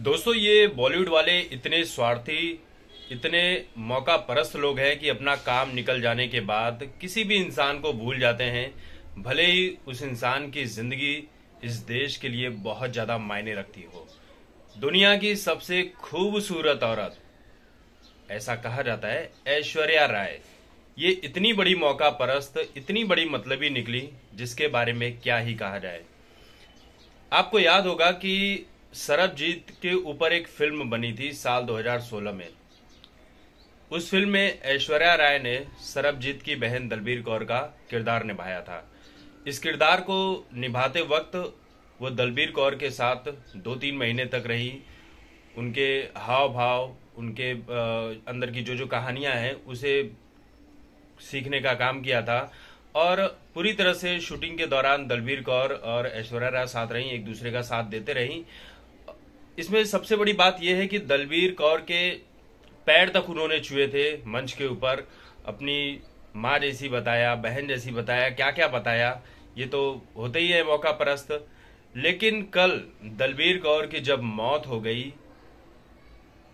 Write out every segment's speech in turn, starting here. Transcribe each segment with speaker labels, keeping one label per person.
Speaker 1: दोस्तों, ये बॉलीवुड वाले इतने स्वार्थी, इतने मौका परस्त लोग हैं कि अपना काम निकल जाने के बाद किसी भी इंसान को भूल जाते हैं। भले ही उस इंसान की ज़िंदगी इस देश के लिए बहुत ज़्यादा मायने रखती हो। दुनिया की सबसे खूबसूरत औरत, ऐसा कहा जाता है, ऐश्वर्या राय। ये इतनी बड़ी मौका परस्त इतनी बड़ी मतलबी निकली, जिसके बारे में क्या ही कहा जाए। आपको याद होगा कि सरबजीत के ऊपर एक फ़िल्म बनी थी साल 2016 में। उस फ़िल्म में ऐश्वर्या राय ने सरबजीत की बहन दलबीर कौर का किरदार निभाया था। इस किरदार को निभाते वक्त वो दलबीर कौर के साथ दो तीन महीने तक रही। उनके हाव भाव उनके अंदर की जो जो कहानियाँ हैं, उसे सीखने का काम किया था। और पूरी तरह से शूटिंग के दौरान दलबीर कौर और ऐश्वर्या राय साथ रही, एक दूसरे का साथ देते रही। इसमें सबसे बड़ी बात यह है कि दलवीर कौर के पैर तक उन्होंने छुए थे मंच के ऊपर। अपनी माँ जैसी बताया, बहन जैसी बताया क्या क्या बताया, ये तो होते ही है मौका परस्त। लेकिन कल दलबीर कौर की जब मौत हो गई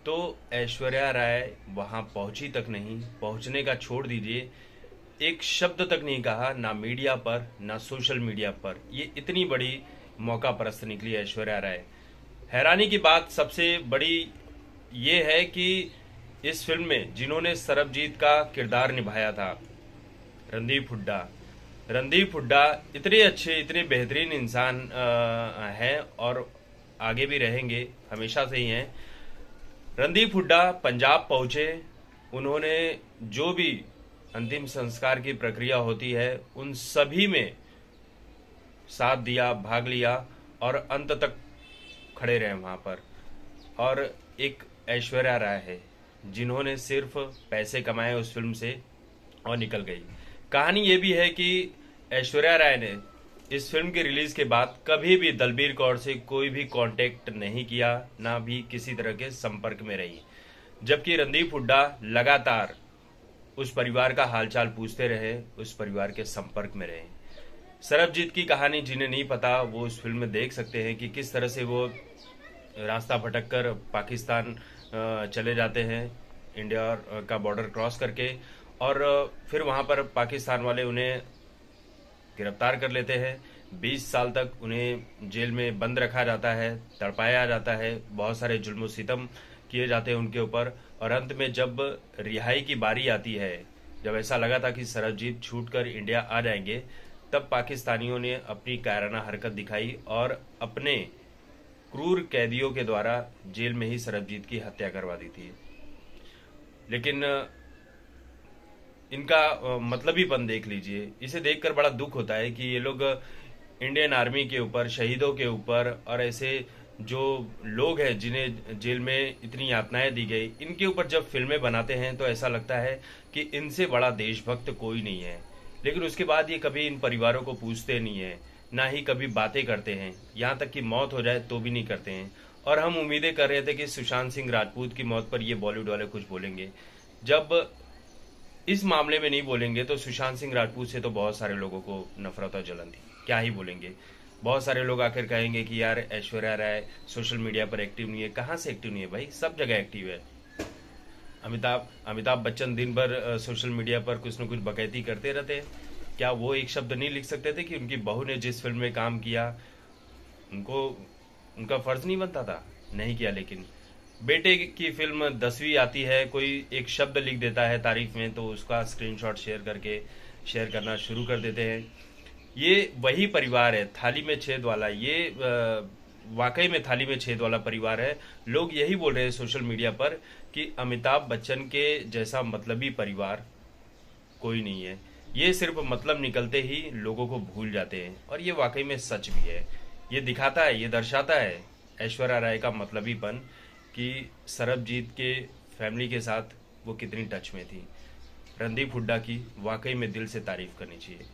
Speaker 1: तो ऐश्वर्या राय वहाँ पहुँची तक नहीं, पहुँचने का छोड़ दीजिए। एक शब्द तक नहीं कहा, ना मीडिया पर, ना सोशल मीडिया पर। ये इतनी बड़ी मौका परस्त निकली ऐश्वर्या राय। हैरानी की बात सबसे बड़ी ये है कि इस फ़िल्म में जिन्होंने सरबजीत का किरदार निभाया था, रणदीप हुड्डा। रणदीप हुड्डा इतने अच्छे, इतने बेहतरीन इंसान हैं और आगे भी रहेंगे, हमेशा से ही हैं। रणदीप हुड्डा पंजाब पहुँचे, उन्होंने जो भी अंतिम संस्कार की प्रक्रिया होती है, उन सभी में साथ दिया, भाग लिया और अंत तक खड़े रहे वहाँ पर। और एक ऐश्वर्या राय है, जिन्होंने सिर्फ़ पैसे कमाए उस फ़िल्म से और निकल गई। कहानी ये भी है कि ऐश्वर्या राय ने इस फ़िल्म की रिलीज़ के बाद कभी भी दलबीर कौर से कोई भी कांटेक्ट नहीं किया, ना भी किसी तरह के संपर्क में रही। जबकि रणदीप हुड्डा लगातार उस परिवार का हालचाल पूछते रहे, उस परिवार के संपर्क में रहे। सरबजीत की कहानी जिन्हें नहीं पता, वो इस फ़िल्म में देख सकते हैं कि किस तरह से वो रास्ता भटक कर पाकिस्तान चले जाते हैं, इंडिया का बॉर्डर क्रॉस करके। और फिर वहाँ पर पाकिस्तान वाले उन्हें गिरफ़्तार कर लेते हैं। 20 साल तक उन्हें जेल में बंद रखा जाता है, तड़पाया जाता है, बहुत सारे जुल्म सितम किए जाते हैं उनके ऊपर। और अंत में जब रिहाई की बारी आती है, जब ऐसा लगा था कि सरबजीत छूट कर इंडिया आ जाएँगे तब पाकिस्तानियों ने अपनी कायराना हरकत दिखाई और अपने क्रूर कैदियों के द्वारा जेल में ही सरबजीत की हत्या करवा दी थी। लेकिन इनका मतलब ही पन देख लीजिए। इसे देखकर बड़ा दुख होता है कि ये लोग इंडियन आर्मी के ऊपर, शहीदों के ऊपर और ऐसे जो लोग हैं जिन्हें जेल में इतनी यातनाएँ दी गई, इनके ऊपर जब फ़िल्में बनाते हैं तो ऐसा लगता है कि इनसे बड़ा देशभक्त कोई नहीं है। लेकिन उसके बाद ये कभी इन परिवारों को पूछते नहीं है, ना ही कभी बातें करते हैं। यहाँ तक कि मौत हो जाए तो भी नहीं करते हैं। और हम उम्मीदें कर रहे थे कि सुशांत सिंह राजपूत की मौत पर ये बॉलीवुड वाले कुछ बोलेंगे। जब इस मामले में नहीं बोलेंगे तो सुशांत सिंह राजपूत से तो बहुत सारे लोगों को नफरत और जलन थी। क्या ही बोलेंगे? बहुत सारे लोग आखिर कहेंगे कि यार ऐश्वर्या राय, सोशल मीडिया पर एक्टिव नहीं है। कहाँ से एक्टिव नहीं है भाई? सब जगह एक्टिव है। अमिताभ अमिताभ बच्चन दिन भर सोशल मीडिया पर कुछ न कुछ बकैती करते रहते हैं। क्या वो एक शब्द नहीं लिख सकते थे कि उनकी बहू ने जिस फ़िल्म में काम किया, उनको, उनका फ़र्ज़ नहीं बनता था? नहीं किया लेकिन। बेटे की फ़िल्म दसवीं आती है, कोई एक शब्द लिख देता है तारीफ़ में तो उसका स्क्रीनशॉट शेयर करके शेयर करना शुरू कर देते हैं। ये वही परिवार है, थाली में छेद वाला। ये वाकई में थाली में छेद वाला परिवार है। लोग यही बोल रहे हैं सोशल मीडिया पर कि अमिताभ बच्चन के जैसा मतलबी परिवार कोई नहीं है। ये सिर्फ़ मतलब निकलते ही लोगों को भूल जाते हैं और ये वाकई में सच भी है। ये दिखाता है, ये दर्शाता है ऐश्वर्या राय का मतलबीपन कि सरबजीत के फैमिली के साथ वो कितनी टच में थी। रणदीप हुड्डा की वाकई में दिल से तारीफ़ करनी चाहिए।